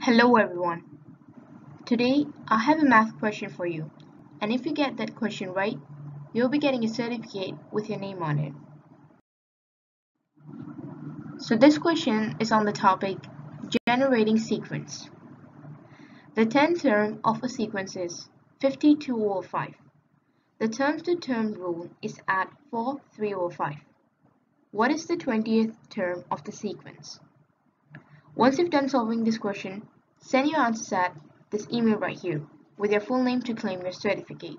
Hello everyone. Today I have a math question for you and if you get that question right, you'll be getting a certificate with your name on it. So this question is on the topic generating sequence. The 10th term of a sequence is 52 over 5. The term to term rule is add 4 3 over 5. What is the 20th term of the sequence? Once you've done solving this question, send your answers at this email right here with your full name to claim your certificate.